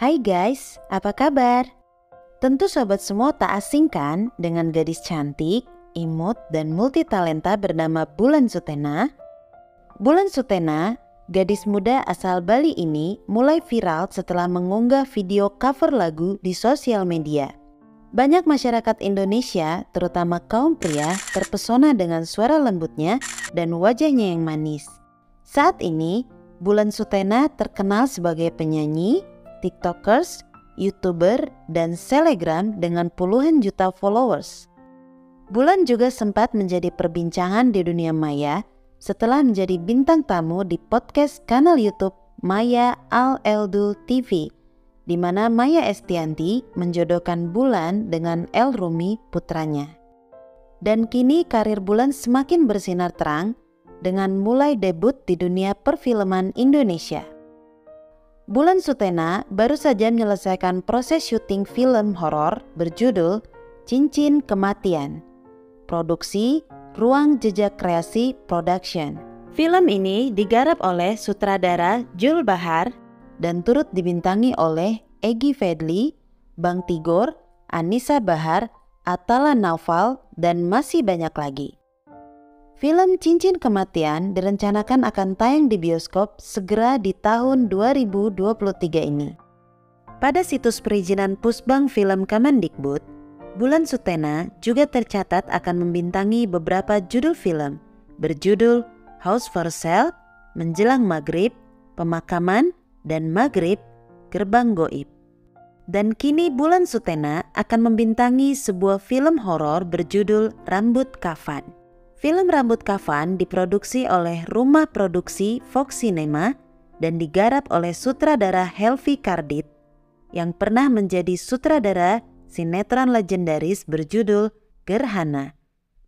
Hai guys, apa kabar? Tentu sobat semua tak asing kan dengan gadis cantik, imut, dan multitalenta bernama Bulan Sutena? Bulan Sutena, gadis muda asal Bali ini mulai viral setelah mengunggah video cover lagu di sosial media. Banyak masyarakat Indonesia, terutama kaum pria, terpesona dengan suara lembutnya dan wajahnya yang manis. Saat ini, Bulan Sutena terkenal sebagai penyanyi, tiktokers, youtuber, dan selegram dengan puluhan juta followers. Bulan juga sempat menjadi perbincangan di dunia maya setelah menjadi bintang tamu di podcast kanal YouTube Maya Al Eldul TV di mana Maya Estianti menjodohkan Bulan dengan El Rumi putranya. Dan kini karir Bulan semakin bersinar terang dengan mulai debut di dunia perfilman Indonesia. Bulan Sutena baru saja menyelesaikan proses syuting film horor berjudul Cincin Kematian. Produksi Ruang Jejak Kreasi Production. Film ini digarap oleh sutradara Jul Bahar dan turut dibintangi oleh Egi Fedli, Bang Tigor, Anissa Bahar, Atala Naufal, dan masih banyak lagi. Film Cincin Kematian direncanakan akan tayang di bioskop segera di tahun 2023 ini. Pada situs perizinan Pusbang Film Kemendikbud, Bulan Sutena juga tercatat akan membintangi beberapa judul film berjudul House for Sale, Menjelang Maghrib, Pemakaman, dan Maghrib Gerbang Goib. Dan kini Bulan Sutena akan membintangi sebuah film horor berjudul Rambut Kafan. Film Rambut Kafan diproduksi oleh Rumah Produksi Fox Cinema dan digarap oleh sutradara Helvi Kardit yang pernah menjadi sutradara sinetron legendaris berjudul Gerhana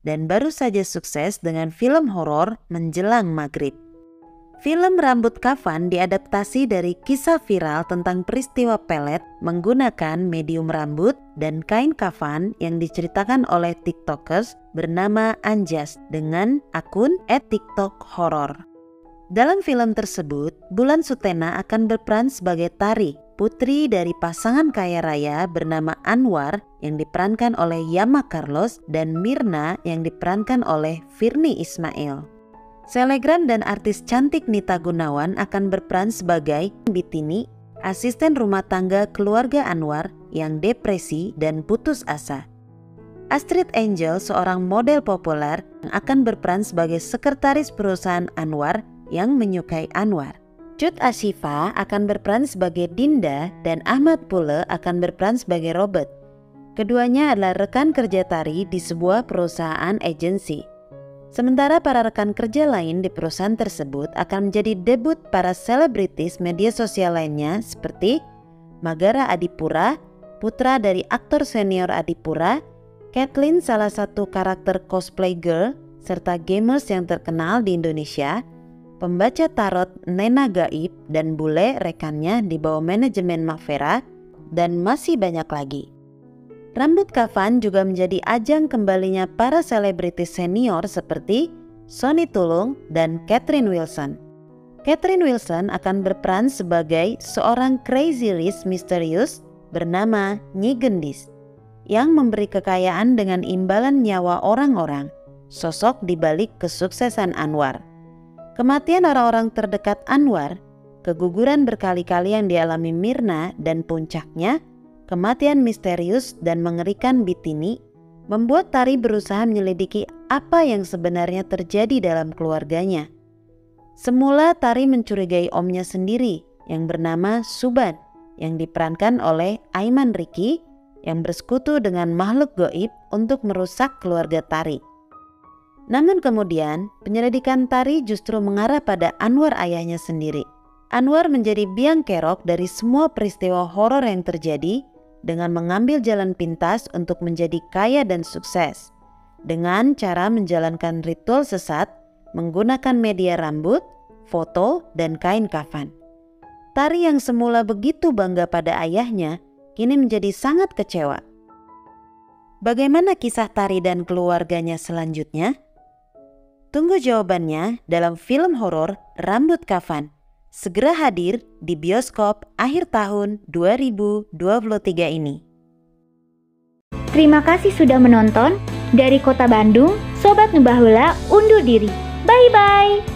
dan baru saja sukses dengan film horor Menjelang Maghrib. Film Rambut Kafan diadaptasi dari kisah viral tentang peristiwa pelet menggunakan medium rambut dan kain kafan yang diceritakan oleh tiktokers bernama Anjas dengan akun @tiktokhorror. Dalam film tersebut, Bulan Sutena akan berperan sebagai Tari, putri dari pasangan kaya raya bernama Anwar yang diperankan oleh Yama Carlos dan Mirna yang diperankan oleh Firni Ismail. Selegram dan artis cantik Nita Gunawan akan berperan sebagai Bitini, asisten rumah tangga keluarga Anwar yang depresi dan putus asa. Astrid Angel, seorang model populer, akan berperan sebagai sekretaris perusahaan Anwar yang menyukai Anwar. Cut Ashifa akan berperan sebagai Dinda dan Ahmad Pule akan berperan sebagai Robert. Keduanya adalah rekan kerja Tari di sebuah perusahaan agensi. Sementara para rekan kerja lain di perusahaan tersebut akan menjadi debut para selebritis media sosial lainnya seperti Magara Adipura, putra dari aktor senior Adipura, Kathleen salah satu karakter cosplay girl, serta gamers yang terkenal di Indonesia, pembaca tarot Nena Gaib dan bule rekannya di bawah manajemen Mafera, dan masih banyak lagi. Rambut kafan juga menjadi ajang kembalinya para selebritis senior seperti Sony Tulung dan Catherine Wilson. Catherine Wilson akan berperan sebagai seorang crazy rich misterius bernama Nyi Gendis yang memberi kekayaan dengan imbalan nyawa orang-orang, sosok di balik kesuksesan Anwar. Kematian orang-orang terdekat Anwar, keguguran berkali-kali yang dialami Mirna dan puncaknya Kematian misterius dan mengerikan Bitini membuat Tari berusaha menyelidiki apa yang sebenarnya terjadi dalam keluarganya. Semula Tari mencurigai omnya sendiri yang bernama Suban yang diperankan oleh Aiman Riki yang bersekutu dengan makhluk goib untuk merusak keluarga Tari. Namun kemudian penyelidikan Tari justru mengarah pada Anwar ayahnya sendiri. Anwar menjadi biang kerok dari semua peristiwa horor yang terjadi dengan mengambil jalan pintas untuk menjadi kaya dan sukses, dengan cara menjalankan ritual sesat menggunakan media rambut, foto, dan kain kafan. Tari yang semula begitu bangga pada ayahnya kini menjadi sangat kecewa. Bagaimana kisah Tari dan keluarganya selanjutnya? Tunggu jawabannya dalam film horor Rambut Kafan segera hadir di bioskop akhir tahun 2023 ini. Terima kasih sudah menonton. Dari Kota Bandung, Sobat Nubahula undur diri. Bye-bye.